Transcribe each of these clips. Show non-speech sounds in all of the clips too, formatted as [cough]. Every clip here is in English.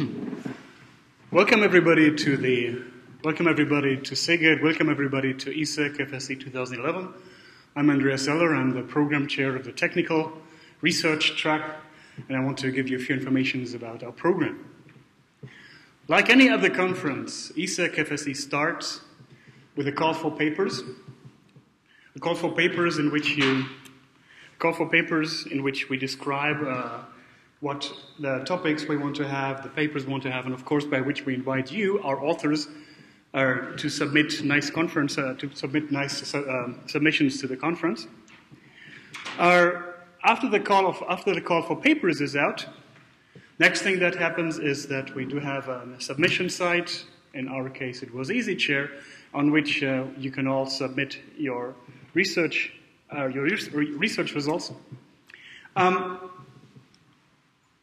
[coughs] welcome everybody to the welcome everybody to SIGIT. Welcome everybody to ESEC FSE 2011. I'm Andreas Zeller. I'm the program chair of the technical research track, and I want to give you a few informations about our program. Like any other conference, ESEC FSE starts with a call for papers. A call for papers in which you call for papers in which we describe. Uh, what the topics we want to have, the papers we want to have, and of course, by which we invite you, our authors, uh, to submit nice conference, uh, to submit nice uh, submissions to the conference. After the call of, after the call for papers is out, next thing that happens is that we do have a submission site. In our case, it was EasyChair, on which uh, you can all submit your research, uh, your research results. Um,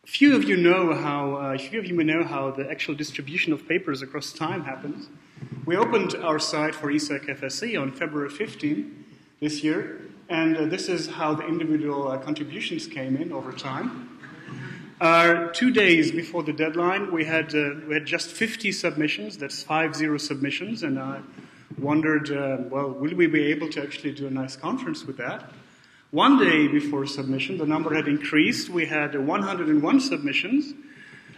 few of you know how uh, few of you may know how the actual distribution of papers across time happens. We opened our site for ESEC FSE on February 15 this year, and uh, this is how the individual uh, contributions came in over time. Uh, two days before the deadline, we had uh, we had just 50 submissions. That's five zero submissions, and I wondered, uh, well, will we be able to actually do a nice conference with that? One day before submission, the number had increased. We had 101 submissions,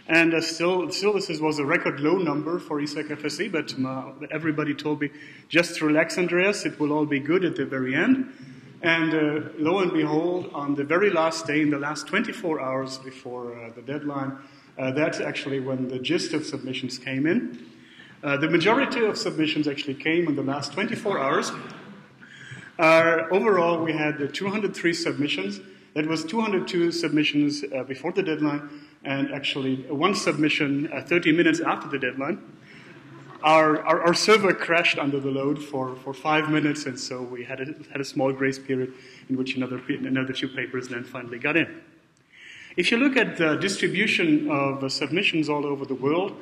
and uh, still, still this was a record low number for ESEC FSE, but uh, everybody told me, just relax, Andreas, it will all be good at the very end. And uh, lo and behold, on the very last day, in the last 24 hours before uh, the deadline, uh, that's actually when the gist of submissions came in. Uh, the majority of submissions actually came in the last 24 hours. Overall, we had 203 submissions. That was 202 submissions uh, before the deadline, and actually one submission uh, 30 minutes after the deadline. Our, our, our, server crashed under the load for, for five minutes, and so we had a, had a small grace period in which another, another two papers then finally got in. If you look at the distribution of uh, submissions all over the world,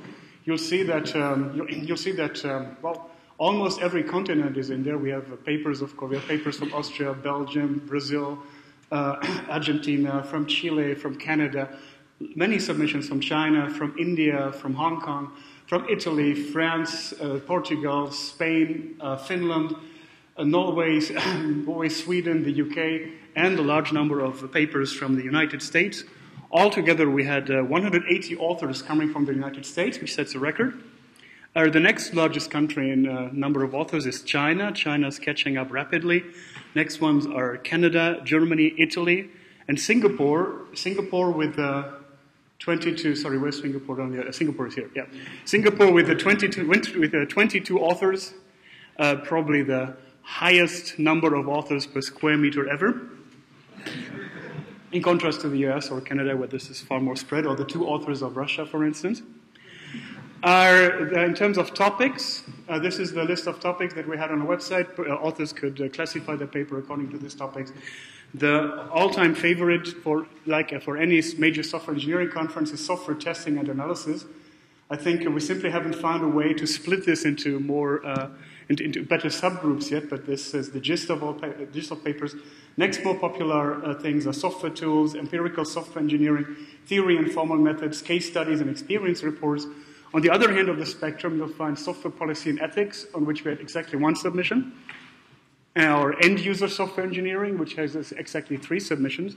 you'll see that, um, you'll, you'll, see that um, well, Almost every continent is in there. We have papers, of course, we have papers from Austria, Belgium, Brazil, uh, [clears throat] Argentina, from Chile, from Canada, many submissions from China, from India, from Hong Kong, from Italy, France, uh, Portugal, Spain, uh, Finland, uh, Norway, [clears throat] Norway, Sweden, the UK, and a large number of papers from the United States. Altogether, we had uh, 180 authors coming from the United States, which sets a record. Uh, the next largest country in uh, number of authors is China. China is catching up rapidly. Next ones are Canada, Germany, Italy, and Singapore. Singapore with uh, 22. Sorry, where's Singapore? On the, uh, Singapore is here. Yeah, Singapore with the 22 with uh, 22 authors, uh, probably the highest number of authors per square meter ever. In contrast to the US or Canada, where this is far more spread, or the two authors of Russia, for instance. Uh, in terms of topics, uh, this is the list of topics that we had on the website. Uh, authors could uh, classify the paper according to these topics. The all-time favorite for, like uh, for any major software engineering conference is software testing and analysis. I think we simply haven't found a way to split this into more uh, into, into, better subgroups yet. But this is the gist of all pa- gist of papers. Next, more popular things are software tools, empirical software engineering, theory and formal methods, case studies and experience reports on the other hand of the spectrum, you'll find software policy and ethics, on which we had exactly one submission, and our end user software engineering, which has exactly three submissions.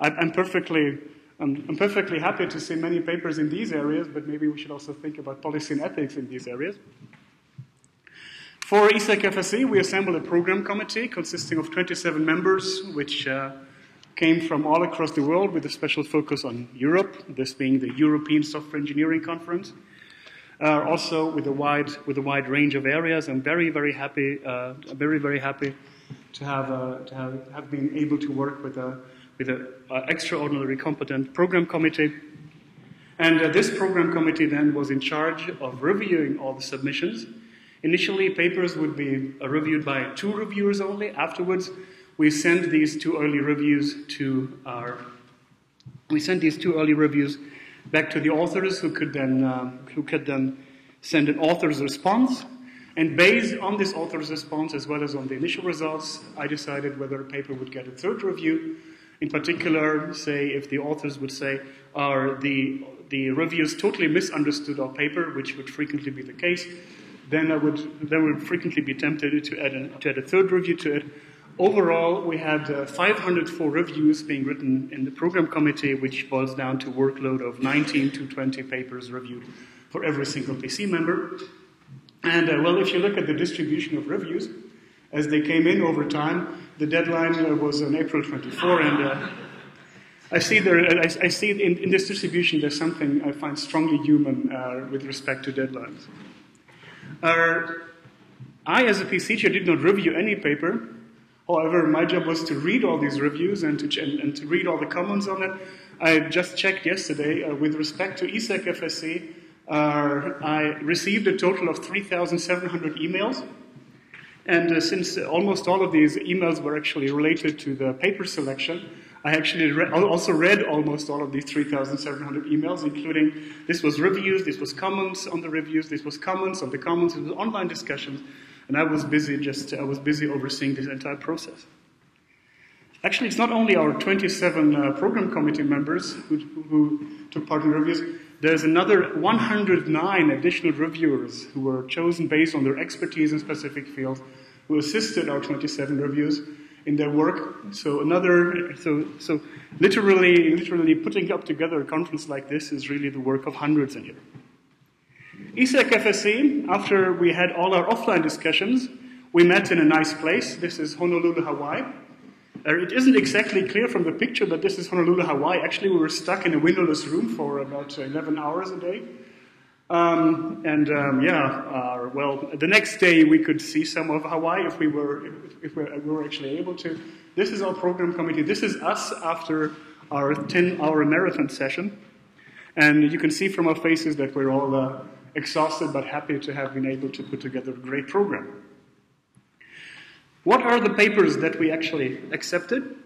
I'm perfectly, I'm perfectly happy to see many papers in these areas, but maybe we should also think about policy and ethics in these areas. For ESEC FSE, we assembled a program committee consisting of 27 members, which uh, came from all across the world with a special focus on Europe, this being the European Software Engineering Conference uh, also with a wide with a wide range of areas. I'm very very happy, uh, very very happy to have uh, to have, have been able to work with a with an extraordinarily competent program committee. And uh, this program committee then was in charge of reviewing all the submissions. Initially, papers would be uh, reviewed by two reviewers only. Afterwards, we send these two early reviews to our we send these two early reviews back to the authors who could then, um, who could then send an author's response. And based on this author's response, as well as on the initial results, I decided whether a paper would get a third review. In particular, say if the authors would say, are the, the reviewers totally misunderstood our paper, which would frequently be the case, then I would, then would frequently be tempted to add, a, to add a third review to it. Overall, we had uh, 504 reviews being written in the program committee, which boils down to workload of 19 to 20 papers reviewed for every single PC member. And uh, well, if you look at the distribution of reviews, as they came in over time, the deadline uh, was on April 24, and uh, I see there, I, I see in, in, this distribution there's something I find strongly human uh, with respect to deadlines. I, as a PC chair, did not review any paper. However, my job was to read all these reviews and to, and, and to read all the comments on it. I just checked yesterday uh, with respect to ESEC FSE. Uh, I received a total of 3,700 emails. And uh, since almost all of these emails were actually related to the paper selection, I actually re- also read almost all of these 3,700 emails, including this was reviews, this was comments on the reviews, this was comments on the comments, it was online discussions, and I was busy just I was busy overseeing this entire process. Actually, it's not only our 27 uh, program committee members who, who took part in reviews. There's another 109 additional reviewers who were chosen based on their expertise in specific fields, who assisted our 27 reviews in their work. So another, so so literally, literally putting up together a conference like this is really the work of hundreds in here. ESEC FSE, after we had all our offline discussions, we met in a nice place. This is Honolulu, Hawaii. Uh, it isn't exactly clear from the picture that this is Honolulu, Hawaii. Actually, we were stuck in a windowless room for about 11 hours a day. Um, and um, yeah, uh, well, the next day we could see some of Hawaii if we were if, we were actually able to. This is our program committee. This is us after our 10-hour marathon session, and you can see from our faces that we're all uh, exhausted but happy to have been able to put together a great program. What are the papers that we actually accepted?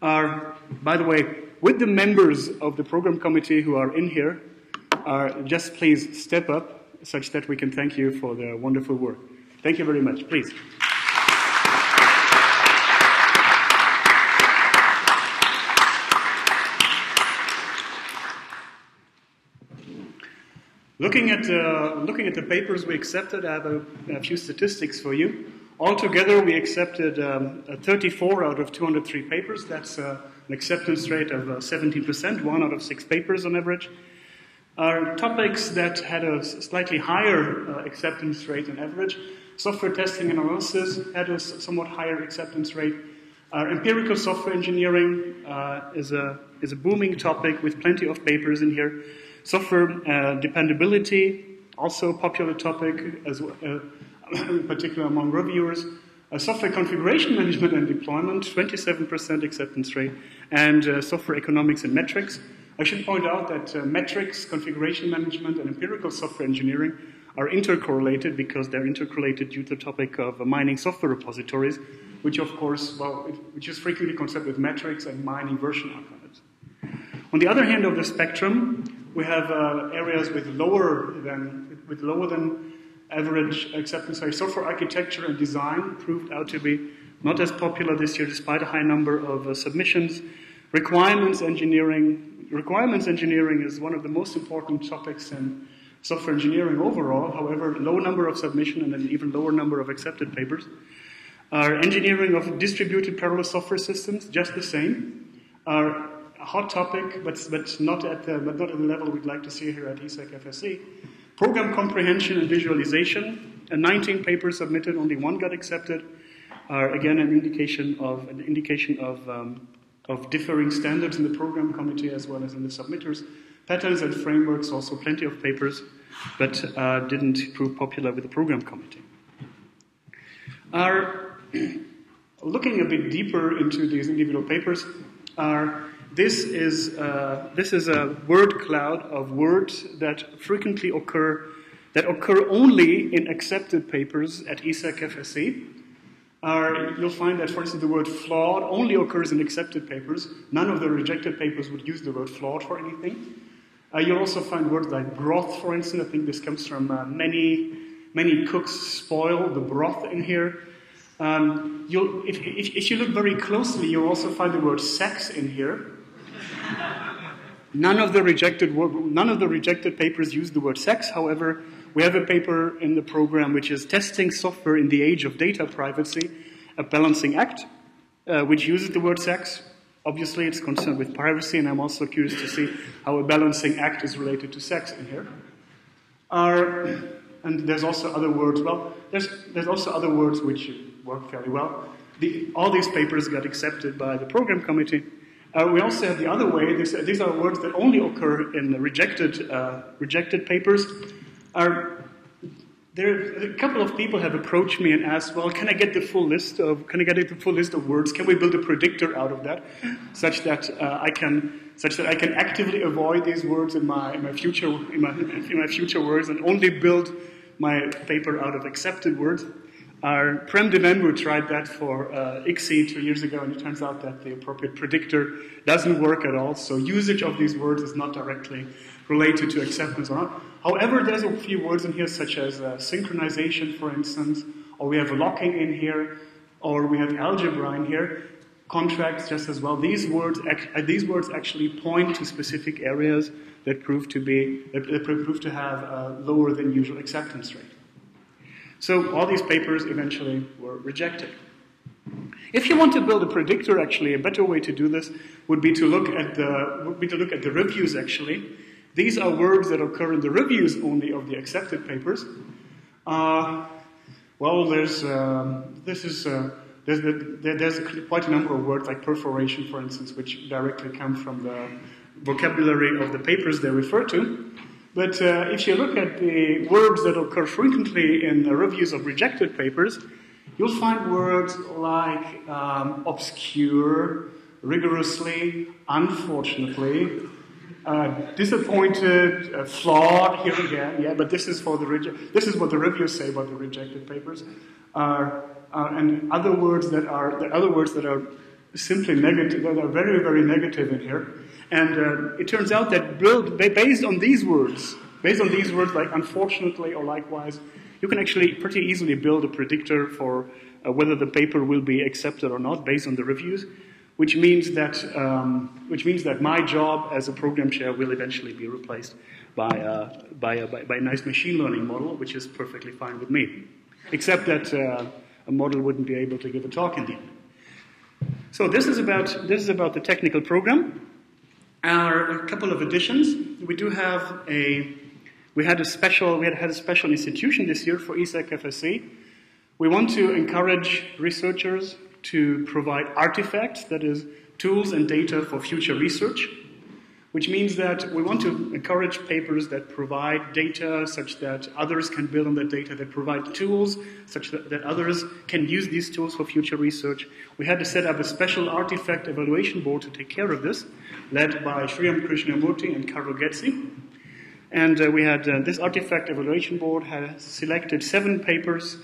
Are, by the way, with the members of the program committee who are in here, are just please step up such that we can thank you for the wonderful work. Thank you very much. Please. Looking at, uh, looking at the papers we accepted, I have a, a few statistics for you. Altogether, we accepted um, 34 out of 203 papers. That's uh, an acceptance rate of uh, 17%, one out of six papers on average. Our topics that had a slightly higher uh, acceptance rate on average. Software testing and analysis had a somewhat higher acceptance rate. Our empirical software engineering uh, is, a, is a booming topic with plenty of papers in here. Software uh, dependability, also a popular topic as well uh, [coughs] in particular among reviewers. Uh, software configuration management and deployment, 27% acceptance rate, and uh, software economics and metrics. I should point out that uh, metrics, configuration management, and empirical software engineering are intercorrelated because they're intercorrelated due to the topic of uh, mining software repositories, which of course, well, it, which is frequently concerned with metrics and mining version archives. On the other hand of the spectrum, we have uh, areas with lower than with lower than average acceptance rate. Software architecture and design proved out to be not as popular this year despite a high number of uh, submissions. Requirements engineering. Requirements engineering is one of the most important topics in software engineering overall. However, low number of submission and an even lower number of accepted papers. Our engineering of distributed parallel software systems, just the same. Our hot topic, but, but, not at the, but not at the level we'd like to see here at ESEC FSE. Program comprehension and visualization, 19 papers submitted, only one got accepted, are again an indication of an indication of um, of differing standards in the program committee as well as in the submitters. Patterns and frameworks, also plenty of papers, but uh, didn't prove popular with the program committee. Are [clears throat] looking a bit deeper into these individual papers, are this is, uh, this is a word cloud of words that frequently occur, that occur only in accepted papers at FSE. Uh, you'll find that, for instance, the word flawed only occurs in accepted papers. None of the rejected papers would use the word flawed for anything. Uh, you'll also find words like broth, for instance. I think this comes from uh, many, many cooks spoil the broth in here. Um, if, if, if, you look very closely, you'll also find the word sex in here. None of the rejected none of the rejected papers use the word sex. However, we have a paper in the program which is testing software in the age of data privacy, a balancing act, uh, which uses the word sex. Obviously, it's concerned with privacy, and I'm also curious to see how a balancing act is related to sex in here. Our, and there's also other words. Well, there's, there's also other words which work fairly well. The, all these papers got accepted by the program committee. Uh, we also have the other way. These, these are words that only occur in rejected, uh, rejected papers. Are, there, a couple of people have approached me and asked, "Well, can I get the full list of can I get the full list of words? Can we build a predictor out of that, such that uh, I can such that I can actively avoid these words in my, in my future in my, in my future words and only build my paper out of accepted words?" Our Prem Devanbu tried that for uh, ICSE two years ago, and it turns out that the appropriate predictor doesn't work at all. So usage of these words is not directly related to acceptance or not. However, there's a few words in here such as uh, synchronization, for instance, or we have locking in here, or we have algebra in here, contracts just as well. These words, uh, these words actually point to specific areas that prove to be that prove to have a lower than usual acceptance rate. So all these papers eventually were rejected. If you want to build a predictor, actually, a better way to do this would be to look at the would be to look at the reviews actually these are words that occur in the reviews only of the accepted papers. Uh, well, there's, um, this is, uh, there's, there's quite a number of words like perforation, for instance, which directly come from the vocabulary of the papers they refer to. But uh, if you look at the words that occur frequently in the reviews of rejected papers, you'll find words like um, obscure, rigorously, unfortunately, uh, disappointed, uh, flawed here again. Yeah, but this is for the reje- this is what the reviews say about the rejected papers, uh, and other words that are the other words that are simply negative, that are very very negative in here. And uh, it turns out that build, based on these words, based on these words like unfortunately or likewise, you can actually pretty easily build a predictor for uh, whether the paper will be accepted or not based on the reviews which means that, um, which means that my job as a program chair will eventually be replaced by a, by a, by, by a nice machine learning model, which is perfectly fine with me. Except that uh, a model wouldn't be able to give a talk in the end. So this is about, this is about the technical program. Our a couple of additions. We do have a, we had a special, we had had a special institution this year for ESEC FSE. We want to encourage researchers to provide artifacts, that is, tools and data for future research, which means that we want to encourage papers that provide data such that others can build on that data, that provide tools such that, that others can use these tools for future research. We had to set up a special artifact evaluation board to take care of this, led by Shriram Krishnamurthi and Carlo Ghezzi. And uh, we had uh, this artifact evaluation board has selected seven papers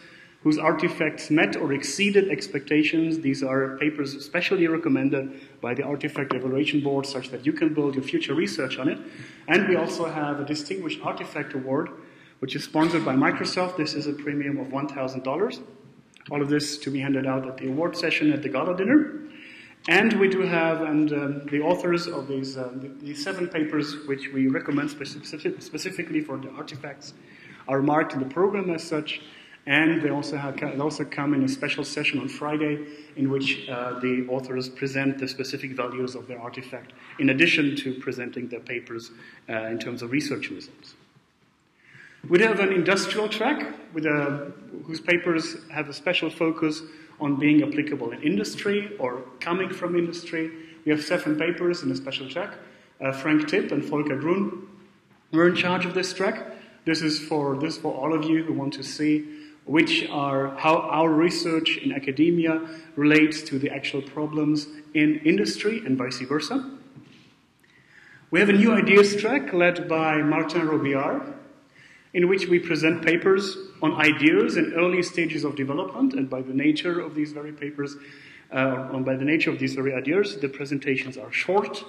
whose artifacts met or exceeded expectations. These are papers especially recommended by the Artifact Evaluation Board such that you can build your future research on it. And we also have a Distinguished Artifact Award, which is sponsored by Microsoft. This is a premium of $1,000. All of this to be handed out at the award session at the gala dinner. And we do have, and um, the authors of these, uh, the, the, seven papers which we recommend specific, specifically for the artifacts are marked in the program as such. And they also, have, they also come in a special session on Friday in which uh, the authors present the specific values of their artifact, in addition to presenting their papers uh, in terms of research results. We have an industrial track with a, whose papers have a special focus on being applicable in industry or coming from industry. We have seven papers in a special track. Uh, Frank Tip and Volker Brun were in charge of this track. This is for this for all of you who want to see which are how our research in academia relates to the actual problems in industry and vice versa. We have a new ideas track led by Martin Robillard, in which we present papers on ideas in early stages of development, and by the nature of these very papers, uh, by the nature of these very ideas, the presentations are short,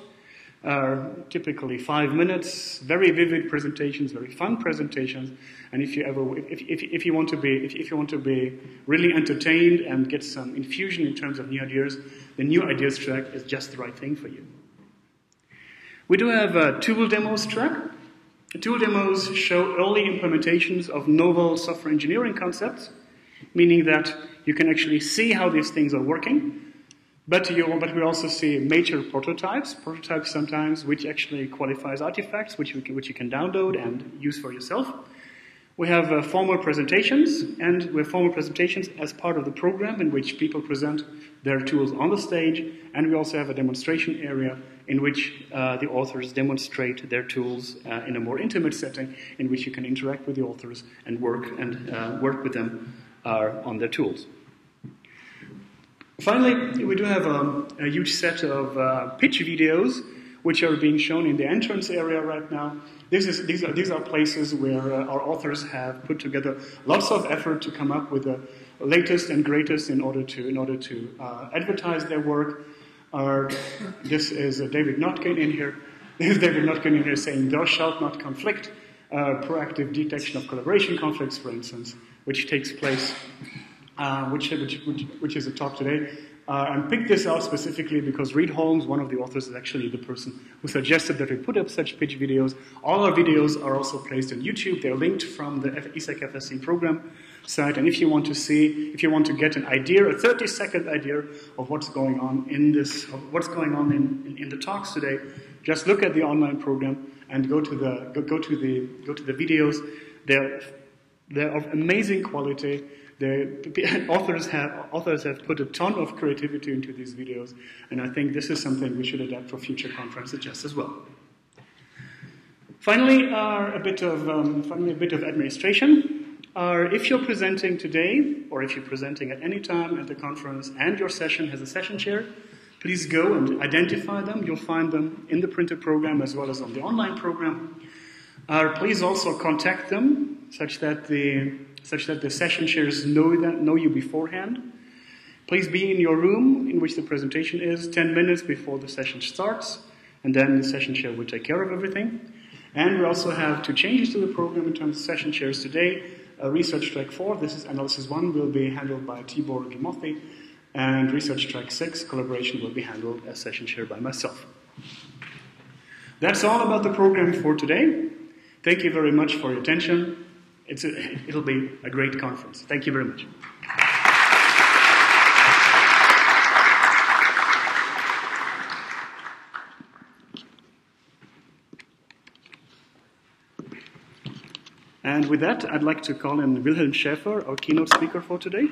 are typically five minutes, very vivid presentations, very fun presentations. And if you ever, if, if, if you want to be, if, if you want to be really entertained and get some infusion in terms of new ideas, the new ideas track is just the right thing for you. We do have a tool demos track. The tool demos show early implementations of novel software engineering concepts, meaning that you can actually see how these things are working. But, you, but we also see major prototypes, prototypes sometimes which actually qualifies artifacts, which, can, which you can download and use for yourself. We have uh, formal presentations, and we have formal presentations as part of the program in which people present their tools on the stage, and we also have a demonstration area in which uh, the authors demonstrate their tools uh, in a more intimate setting, in which you can interact with the authors and work and uh, work with them uh, on their tools. Finally, we do have a, a huge set of uh, pitch videos which are being shown in the entrance area right now. Is, these, are, these are places where uh, our authors have put together lots of effort to come up with the latest and greatest in order to, in order to uh, advertise their work. Uh, this is David Notkin in here. [laughs] This is David Notkin in here saying, Thou shalt not conflict. Uh, proactive detection of collaboration conflicts, for instance, which takes place, uh, which, which, which, is a talk today. Uh, and picked this out specifically because Reid Holmes, one of the authors, is actually the person who suggested that we put up such pitch videos. All our videos are also placed on YouTube. They're linked from the ESEC FSE program site. And if you want to see, if you want to get an idea, a 30 second idea of what's going on in this, what's going on in, in, in, the talks today, just look at the online program and go to the, go, go to the, go to the videos. They're, they're of amazing quality. The [laughs] authors have, authors have put a ton of creativity into these videos, and I think this is something we should adapt for future conferences just as well. Finally, uh, a bit of um, finally a bit of administration. Uh, if you're presenting today, or if you're presenting at any time at the conference, and your session has a session chair, please go and identify them. You'll find them in the printed program as well as on the online program. Uh, please also contact them such that the such that the session chairs know, that, know you beforehand. Please be in your room in which the presentation is 10 minutes before the session starts, and then the session chair will take care of everything. And we also have two changes to the program in terms of session chairs today. Uh, research track 4, this is analysis 1, will be handled by Tibor Gyimóthy, and research track 6, collaboration, will be handled as session chair by myself. That's all about the program for today. Thank you very much for your attention. It's a, it'll be a great conference. Thank you very much. And with that, I'd like to call in Wilhelm Schäfer, our keynote speaker for today.